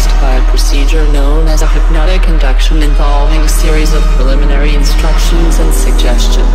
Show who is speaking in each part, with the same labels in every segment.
Speaker 1: induced by a procedure known as a hypnotic induction involving a series of preliminary instructions and suggestion.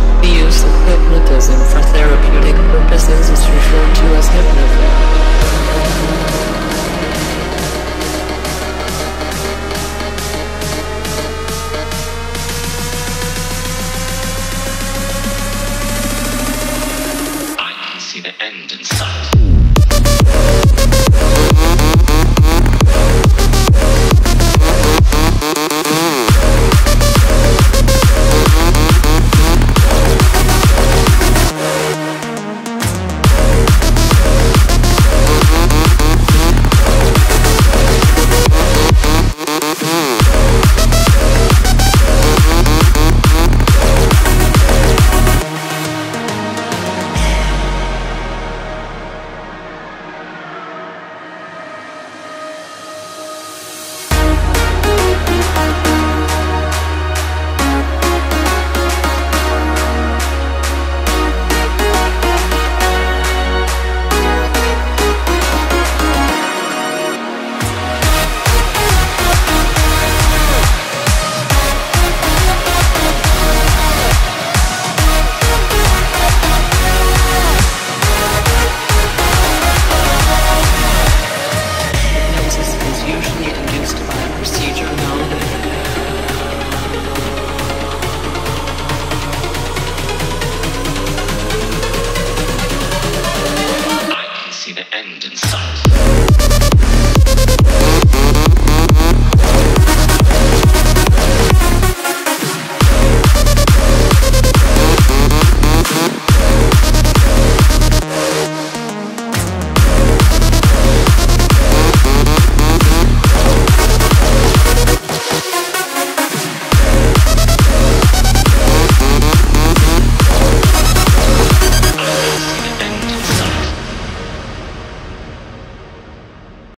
Speaker 1: The
Speaker 2: end in sight.